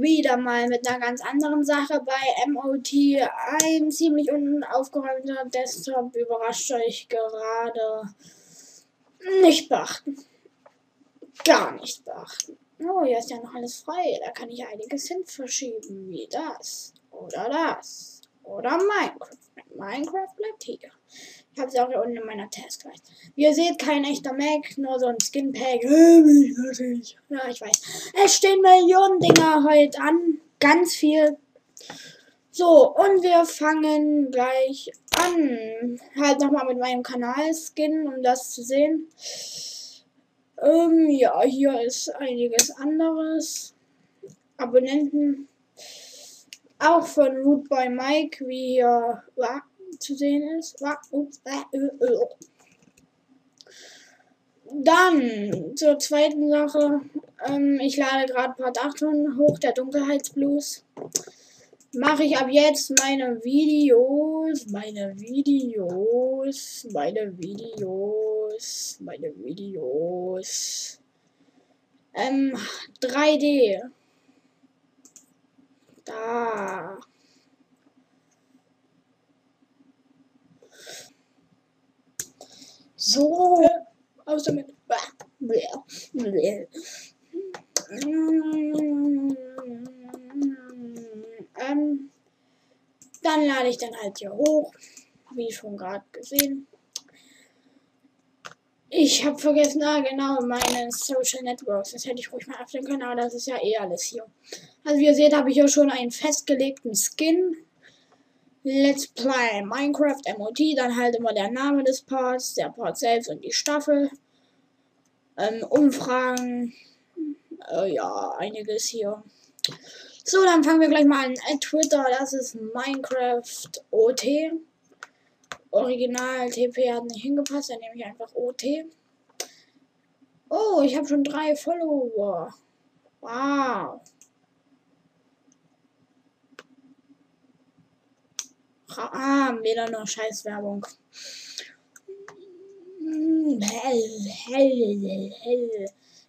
wieder mal mit einer ganz anderen Sache bei MOT. Ein ziemlich unaufgeräumter Desktop überrascht euch gerade. Nicht beachten. Gar nicht beachten. Oh, hier ist ja noch alles frei. Da kann ich einiges hin verschieben. Wie das. Oder das. Oder Minecraft. Minecraft bleibt hier. Ich habe es auch hier unten in meiner Taskleiste. Wie ihr seht, kein echter Mac, nur so ein Skinpack. Ja, ich weiß. Es stehen Millionen Dinger heute an. Ganz viel. So, und wir fangen gleich an. Halt nochmal mit meinem Kanal-Skin, um das zu sehen. Ähm, ja, hier ist einiges anderes. Abonnenten. Auch von Rootboy Mike, wie hier ja, zu sehen ist. Ups, äh, äh, äh. Dann zur zweiten Sache. Ähm, ich lade gerade Part 8 hoch, der Dunkelheitsblues. Mache ich ab jetzt meine Videos, meine Videos, meine Videos, meine Videos. Ähm, 3D. Da. So. Aus damit. Ähm, dann lade ich dann halt hier hoch. Wie schon gerade gesehen. Ich habe vergessen, ah genau, meine Social Networks. Das hätte ich ruhig mal öffnen können, aber das ist ja eh alles hier. Also wie ihr seht, habe ich hier schon einen festgelegten Skin. Let's Play Minecraft MOD, dann halt immer der Name des Parts, der Part selbst und die Staffel. Ähm, Umfragen, äh, ja, einiges hier. So, dann fangen wir gleich mal an. At Twitter, das ist Minecraft OT. Original TP hat nicht hingepasst, dann nehme ich einfach OT. Oh, ich habe schon drei Follower. Wow. Ah, wieder nur Scheißwerbung.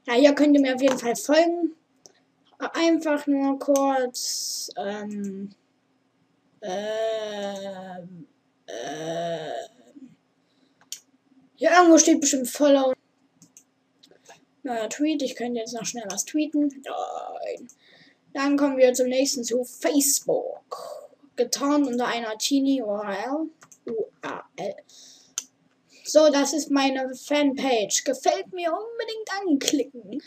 Ja, hier könnt ihr mir auf jeden Fall folgen. Einfach nur kurz. Ähm, ähm, äh, hier irgendwo steht bestimmt Follow. Neuer Tweet. Ich könnte jetzt noch schnell was tweeten. Nein. Dann kommen wir zum nächsten zu Facebook. Getan unter einer Teenie URL. URL. So, das ist meine Fanpage. Gefällt mir unbedingt anklicken.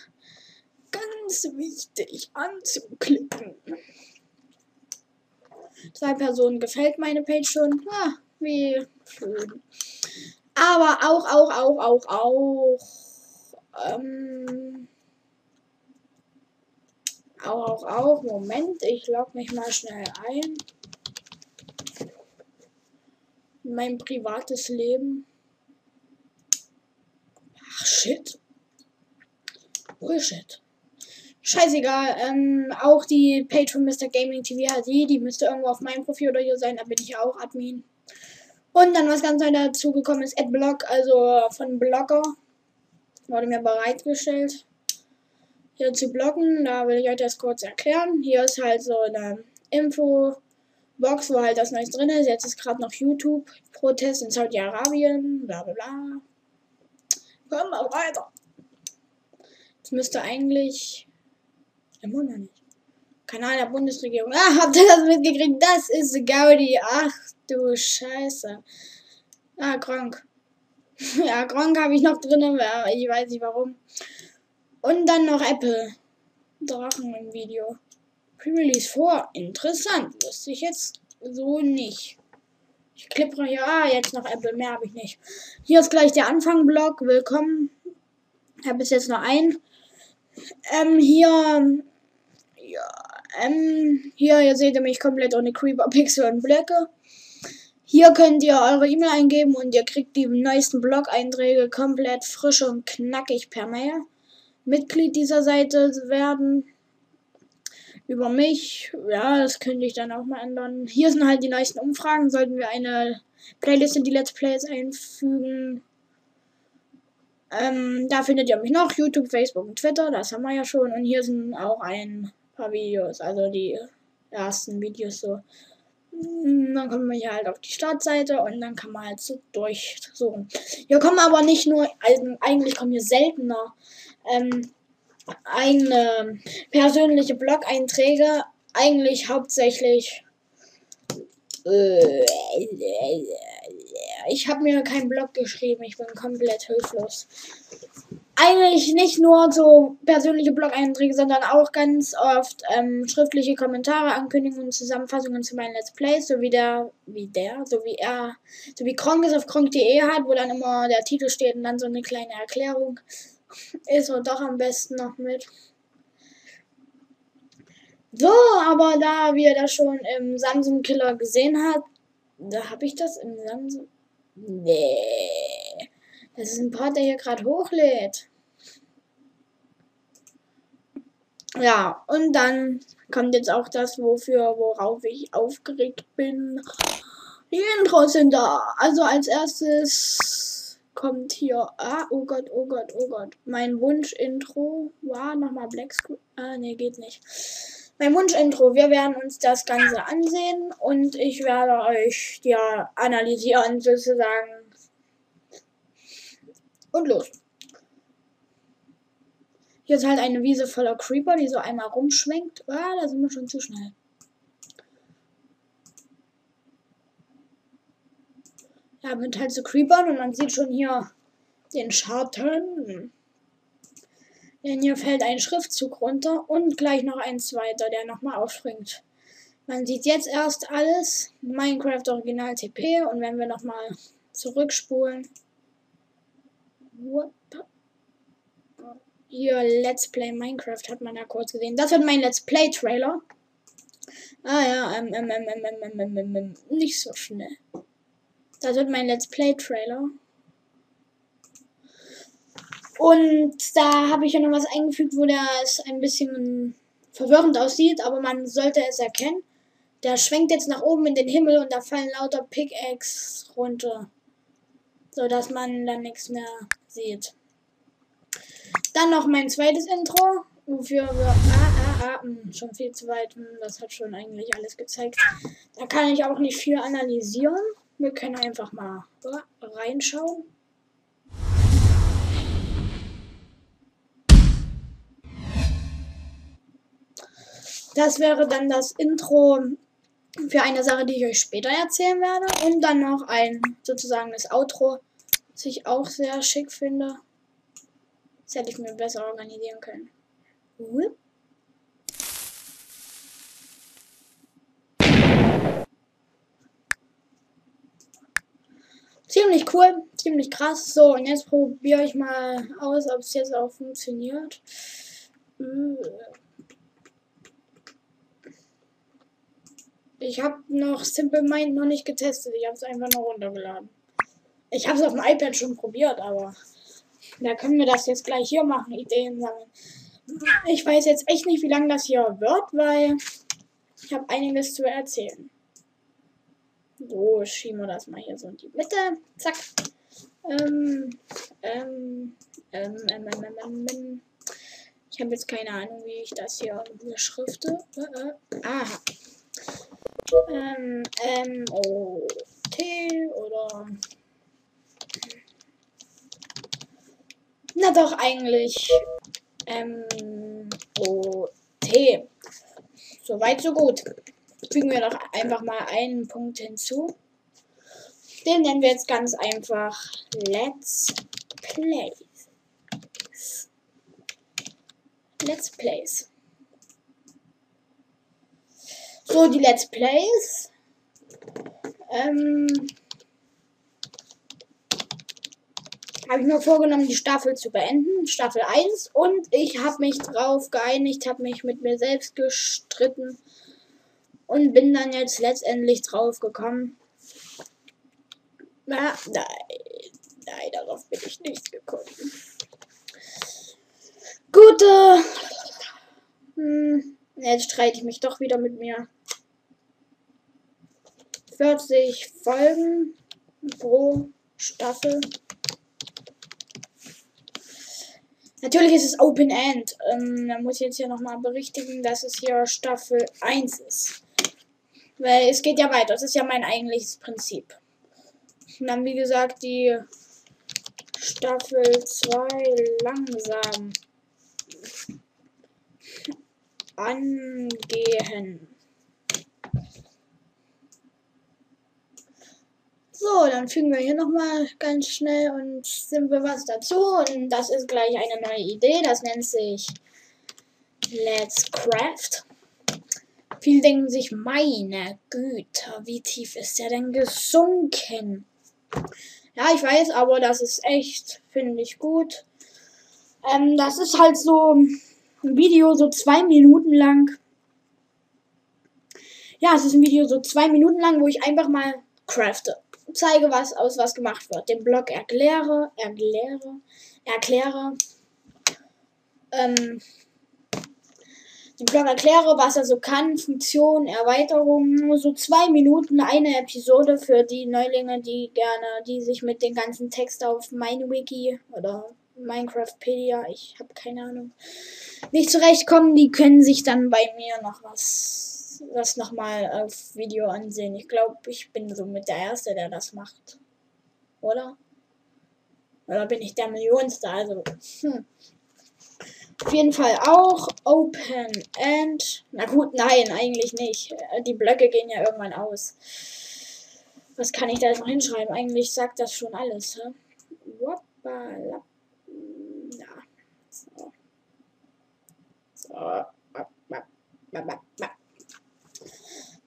Ganz wichtig anzuklicken. Zwei Personen gefällt meine Page schon. Ah, wie schön. Aber auch, auch, auch, auch, auch. Ähm, auch, auch, auch. Moment, ich log mich mal schnell ein. Mein privates Leben. Ach, shit. Bullshit. Scheißegal. Ähm, auch die Page von Mr. Gaming TV HD, die müsste irgendwo auf meinem Profil oder hier sein. Da bin ich auch Admin. Und dann was ganz neu dazu gekommen ist, Adblock, also von Blogger. Wurde mir bereitgestellt. Hier zu blocken, da will ich euch das kurz erklären. Hier ist halt so eine Info-Box, wo halt das Neues drin ist. Jetzt ist gerade noch YouTube, Protest in Saudi-Arabien, bla bla bla. Komm mal weiter. Jetzt müsste eigentlich Immer noch nicht. Kanal der Bundesregierung. Ah, habt ihr das mitgekriegt? Das ist Gaudi. Ach du Scheiße. Ah, Gronk. ja, Gronk habe ich noch drin, aber ich weiß nicht warum. Und dann noch Apple. Drachen im Video. Pre-Release vor. Interessant. Wusste ich jetzt so nicht. Ich klippe hier. Ah, jetzt noch Apple. Mehr habe ich nicht. Hier ist gleich der Anfang-Blog. Willkommen. Ich habe bis jetzt noch einen. Ähm, hier ja, ähm, hier, ihr seht ihr mich komplett ohne Creeper, Pixel und Blöcke. Hier könnt ihr eure E-Mail eingeben und ihr kriegt die neuesten Blog-Einträge komplett frisch und knackig per Mail. Mitglied dieser Seite werden. Über mich, ja, das könnte ich dann auch mal ändern. Hier sind halt die neuesten Umfragen. Sollten wir eine Playlist in die Let's Plays einfügen. Ähm, da findet ihr mich noch. YouTube, Facebook und Twitter, das haben wir ja schon. Und hier sind auch ein paar Videos, also die ersten Videos so. Mm, dann kommt man hier halt auf die Startseite und dann kann man halt so durchsuchen. Hier kommen aber nicht nur, also eigentlich kommen hier seltener ähm, eigene persönliche Blog-Einträge, eigentlich hauptsächlich. Äh, ich habe mir keinen Blog geschrieben, ich bin komplett hilflos eigentlich nicht nur so persönliche Blog-Einträge, sondern auch ganz oft ähm, schriftliche Kommentare, Ankündigungen, Zusammenfassungen zu meinen Let's Plays, so wie der, wie der, so wie er, so wie Kronk es auf kronk.de hat, wo dann immer der Titel steht und dann so eine kleine Erklärung. Ist er doch am besten noch mit. So, aber da wir das schon im Samsung Killer gesehen hat, da habe ich das im Samsung. Nee. Das ist ein Part, der hier gerade hochlädt. Ja, und dann kommt jetzt auch das, wofür, worauf ich aufgeregt bin. Die Intros sind da. Also als erstes kommt hier. Ah, oh Gott, oh Gott, oh Gott. Mein Wunsch-Intro. Wow, nochmal Black Screen. Ah, nee, geht nicht. Mein Wunsch-Intro. Wir werden uns das Ganze ansehen und ich werde euch ja analysieren, sozusagen, und los. Hier ist halt eine Wiese voller Creeper, die so einmal rumschwenkt. Ah, da sind wir schon zu schnell. Ja, mit halt so Creepern und man sieht schon hier den Schatten. Denn hier fällt ein Schriftzug runter und gleich noch ein zweiter, der nochmal aufspringt. Man sieht jetzt erst alles. Minecraft Original TP und wenn wir nochmal zurückspulen. What? Hier, Let's Play Minecraft hat man da kurz gesehen. Das wird mein Let's Play Trailer. Ah ja, ähm, ähm, ähm, ähm, ähm, ähm, ähm, ähm, nicht so schnell. Das wird mein Let's Play Trailer. Und da habe ich ja noch was eingefügt, wo das ein bisschen verwirrend aussieht, aber man sollte es erkennen. Der schwenkt jetzt nach oben in den Himmel und da fallen lauter Pickaxe runter. So dass man dann nichts mehr sieht. Dann noch mein zweites Intro, wofür wir. Ah, ah, ah, hm, schon viel zu weit. Hm, das hat schon eigentlich alles gezeigt. Da kann ich auch nicht viel analysieren. Wir können einfach mal reinschauen. Das wäre dann das Intro für eine Sache, die ich euch später erzählen werde. Und dann noch ein sozusagen das Outro, was ich auch sehr schick finde. Das hätte ich mir besser organisieren können. Ziemlich cool, ziemlich krass. So, und jetzt probiere ich mal aus, ob es jetzt auch funktioniert. Ich habe noch Simple Mind noch nicht getestet. Ich habe es einfach nur runtergeladen. Ich habe es auf dem iPad schon probiert, aber da können wir das jetzt gleich hier machen, Ideen sammeln. Ich weiß jetzt echt nicht, wie lange das hier wird, weil ich habe einiges zu erzählen. So, schieben wir das mal hier so in die Mitte. Zack. Ähm, ähm, ähm, ähm, ähm, ähm, ähm. Ich habe jetzt keine Ahnung, wie ich das hier beschrifte. Äh, äh. Aha. Ähm, M, O, T oder Na doch, eigentlich. Ähm, O, T. So weit, so gut. Fügen wir doch einfach mal einen Punkt hinzu. Den nennen wir jetzt ganz einfach Let's Play. Let's Plays. So, die Let's Plays. Ähm, habe ich mir vorgenommen, die Staffel zu beenden, Staffel 1. Und ich habe mich drauf geeinigt, habe mich mit mir selbst gestritten und bin dann jetzt letztendlich drauf gekommen. Na, nein, nein, darauf bin ich nicht gekommen. Gute. Hm, jetzt streite ich mich doch wieder mit mir. 40 Folgen pro Staffel. Natürlich ist es Open End. Ähm, da muss ich jetzt hier nochmal berichtigen, dass es hier Staffel 1 ist. Weil es geht ja weiter. Das ist ja mein eigentliches Prinzip. Und dann, wie gesagt, die Staffel 2 langsam angehen. So, dann fügen wir hier nochmal ganz schnell und simpel was dazu. Und das ist gleich eine neue Idee. Das nennt sich Let's Craft. Viele denken sich, meine Güte, wie tief ist der denn gesunken? Ja, ich weiß, aber das ist echt, finde ich gut. Ähm, das ist halt so ein Video, so zwei Minuten lang. Ja, es ist ein Video so zwei Minuten lang, wo ich einfach mal crafte zeige, was aus was gemacht wird. Den Blog erkläre, erkläre, erkläre. Ähm, den Blog erkläre, was er so kann, Funktionen, Erweiterungen. Nur so zwei Minuten eine Episode für die Neulinge, die gerne, die sich mit den ganzen Text auf MeinWiki oder Minecraftpedia, ich habe keine Ahnung, nicht zurechtkommen. Die können sich dann bei mir noch was das nochmal auf Video ansehen. Ich glaube, ich bin so mit der Erste, der das macht. Oder? Oder bin ich der Millionste? Also, hm. Auf jeden Fall auch Open End. Na gut, nein, eigentlich nicht. Die Blöcke gehen ja irgendwann aus. Was kann ich da jetzt noch hinschreiben? Eigentlich sagt das schon alles. Ja. So. So.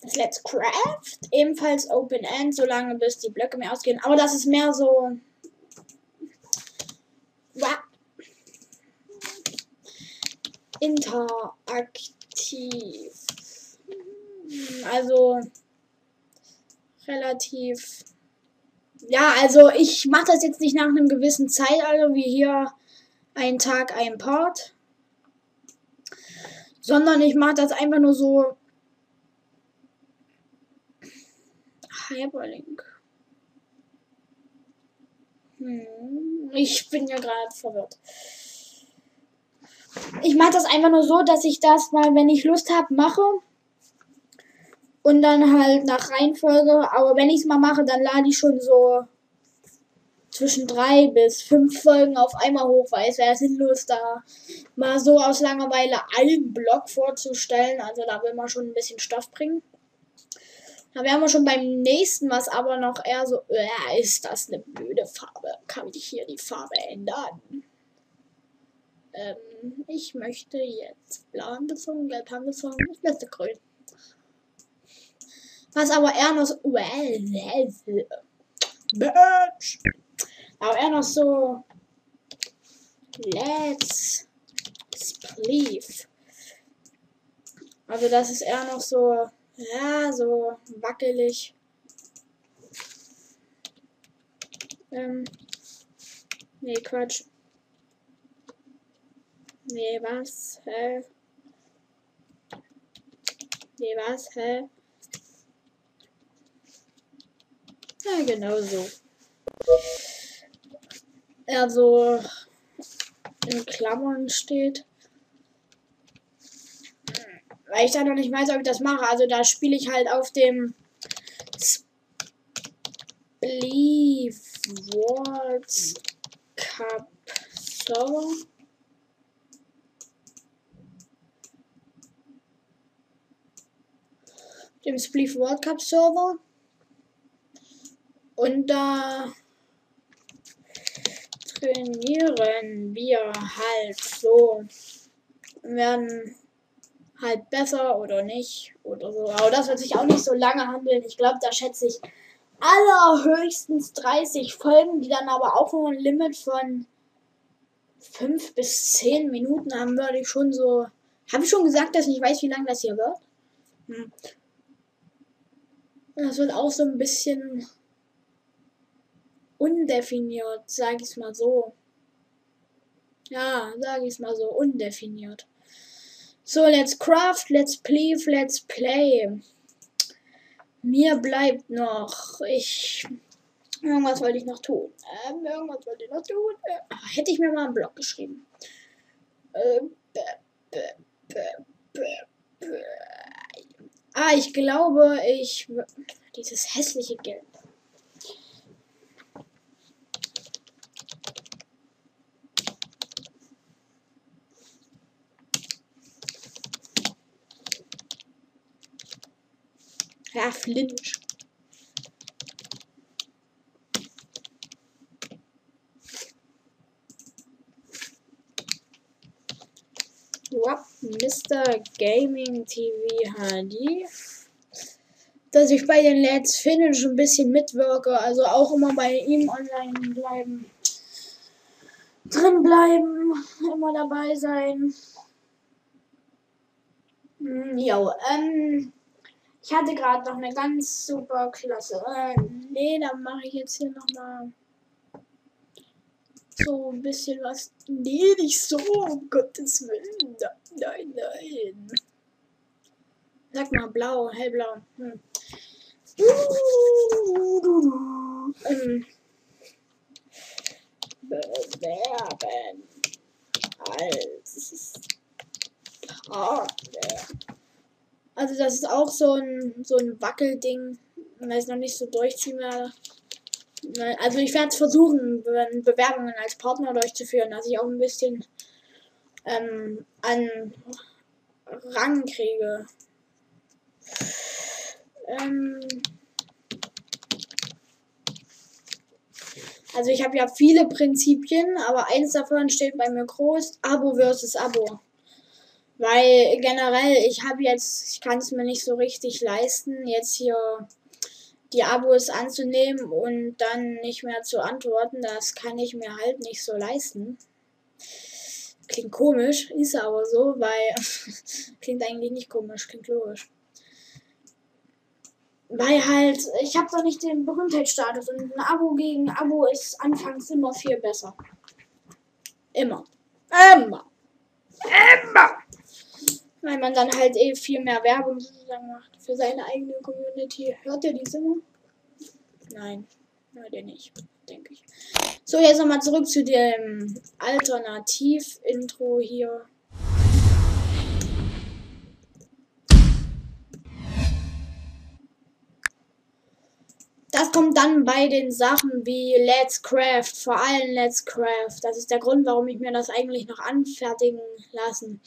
Das Let's Craft, ebenfalls Open End, solange bis die Blöcke mehr ausgehen. Aber das ist mehr so. Interaktiv. Also relativ. Ja, also ich mache das jetzt nicht nach einem gewissen Zeitalter, wie hier ein Tag, ein Part. Sondern ich mache das einfach nur so Hyperlink. Hm, ich bin ja gerade verwirrt. Ich mache das einfach nur so, dass ich das mal, wenn ich Lust habe, mache. Und dann halt nach Reihenfolge. Aber wenn ich es mal mache, dann lade ich schon so zwischen drei bis fünf Folgen auf einmal hoch, weil es wäre sinnlos, da mal so aus Langeweile einen Block vorzustellen. Also da will man schon ein bisschen Stoff bringen. Da wären wir schon beim nächsten, was aber noch eher so, äh, ist das eine blöde Farbe? Kann ich hier die Farbe ändern? Ähm, ich möchte jetzt blau angezogen, gelb angezogen, ich möchte grün. Was aber eher noch so, well, Bitch. Aber eher noch so, let's please. Also das ist eher noch so, ja, so wackelig. Ähm. Nee, Quatsch. Nee, was? Hä? Nee, was? Hä? Ja, genau so. Also in Klammern steht weil ich da noch nicht weiß, ob ich das mache. Also da spiele ich halt auf dem Spleef World Cup Server. Dem Spleef World Cup Server. Und da trainieren wir halt so. Werden halt besser oder nicht oder so. Aber das wird sich auch nicht so lange handeln. Ich glaube, da schätze ich allerhöchstens 30 Folgen, die dann aber auch nur ein Limit von 5 bis 10 Minuten haben, würde ich schon so. Habe ich schon gesagt, dass ich nicht weiß, wie lange das hier wird? Hm. Das wird auch so ein bisschen undefiniert, sage ich es mal so. Ja, sage ich es mal so, undefiniert. So, let's craft, let's play, let's play. Mir bleibt noch. Ich. Irgendwas wollte ich noch tun. Ähm, irgendwas wollte ich noch tun. Äh, hätte ich mir mal einen Blog geschrieben. Äh, ah, ich glaube, ich. Dieses hässliche Gelb. Ja, Flinch. What? Mr. Gaming TV HD. Dass ich bei den Let's Finish ein bisschen mitwirke, also auch immer bei ihm online bleiben. Drin bleiben, immer dabei sein. Hm, jo, ähm. Ich hatte gerade noch eine ganz super Klasse. Äh, nee, dann mache ich jetzt hier nochmal so ein bisschen was. Nee, nicht so, um Gottes Willen. Nein, nein. Sag mal blau, hellblau. Hm. Ähm. Bewerben als Partner. Also das ist auch so ein, so ein Wackelding, weil ich noch nicht so durchziehen. Also ich werde es versuchen, Bewerbungen als Partner durchzuführen, dass ich auch ein bisschen ähm, an Rang kriege. Ähm also ich habe ja viele Prinzipien, aber eins davon steht bei mir groß, Abo versus Abo. Weil generell, ich habe jetzt, ich kann es mir nicht so richtig leisten, jetzt hier die Abos anzunehmen und dann nicht mehr zu antworten. Das kann ich mir halt nicht so leisten. Klingt komisch, ist aber so, weil klingt eigentlich nicht komisch, klingt logisch. Weil halt, ich habe doch nicht den Berühmtheitsstatus und ein Abo gegen Abo ist anfangs immer viel besser. Immer. Immer. Immer weil man dann halt eh viel mehr Werbung sozusagen macht für seine eigene Community. Hört ihr die Stimme? Nein, hört ihr nicht, denke ich. So, jetzt nochmal zurück zu dem Alternativ-Intro hier. Das kommt dann bei den Sachen wie Let's Craft, vor allem Let's Craft. Das ist der Grund, warum ich mir das eigentlich noch anfertigen lassen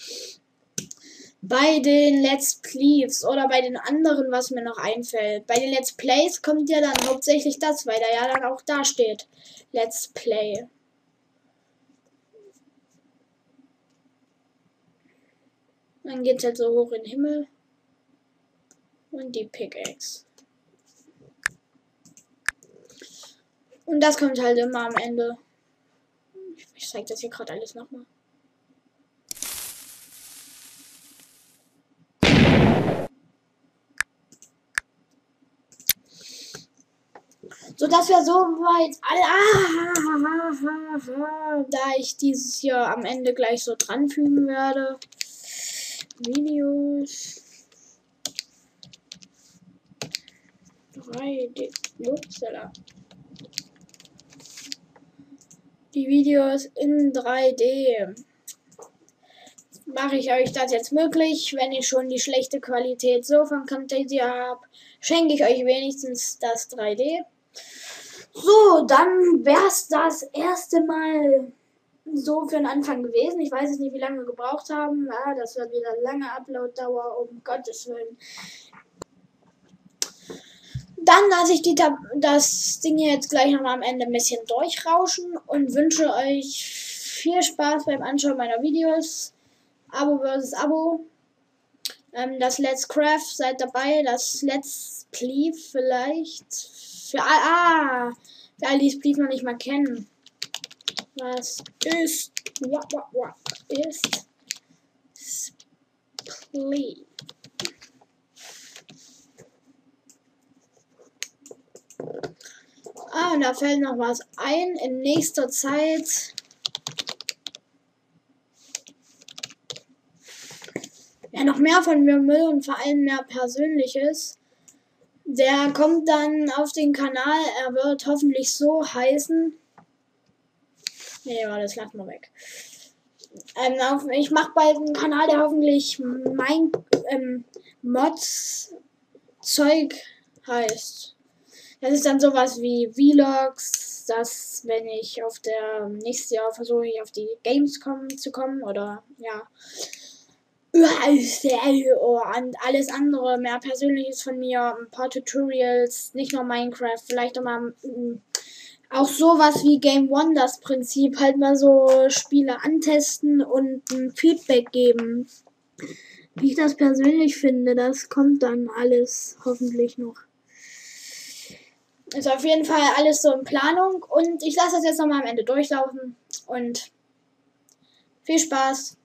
bei den Let's Plays oder bei den anderen, was mir noch einfällt. Bei den Let's Plays kommt ja dann hauptsächlich das, weil da ja dann auch da steht. Let's Play. Dann geht es halt so hoch in den Himmel. Und die Pickaxe. Und das kommt halt immer am Ende. Ich zeige das hier gerade alles nochmal. So, das wäre soweit. Ah, da ich dieses hier am Ende gleich so dran fügen werde. Videos. 3D. Upsala. Die Videos in 3D. Mache ich euch das jetzt möglich, wenn ich schon die schlechte Qualität so von Camtasia habe, schenke ich euch wenigstens das 3D. So, dann wäre es das erste Mal so für den Anfang gewesen. Ich weiß jetzt nicht, wie lange wir gebraucht haben. Ja, das wird wieder lange Upload-Dauer, um Gottes Willen. Dann lasse ich die, das Ding jetzt gleich nochmal am Ende ein bisschen durchrauschen und wünsche euch viel Spaß beim Anschauen meiner Videos. Abo versus Abo. Ähm, das Let's Craft, seid dabei. Das Let's Play vielleicht für ah, für all die Spleef noch nicht mal kennen. Was ist, what, what, what ist Spleef? Ah, und da fällt noch was ein. In nächster Zeit ja, noch mehr von mir will und vor allem mehr Persönliches. Der kommt dann auf den Kanal. Er wird hoffentlich so heißen. Nee, war das lassen wir weg. Ähm, auf, ich mache bald einen Kanal, der hoffentlich mein ähm, Mods Zeug heißt. Das ist dann sowas wie Vlogs, dass wenn ich auf der nächstes Jahr versuche ich auf die Gamescom zu kommen oder ja und alles andere, mehr Persönliches von mir, ein paar Tutorials, nicht nur Minecraft, vielleicht auch mal mm, auch sowas wie Game das Prinzip, halt mal so Spiele antesten und ein Feedback geben. Wie ich das persönlich finde, das kommt dann alles hoffentlich noch. Ist auf jeden Fall alles so in Planung und ich lasse das jetzt nochmal am Ende durchlaufen und viel Spaß.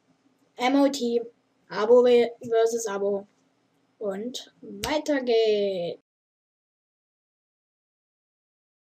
MOT. Abo versus Abo. Und weiter geht's.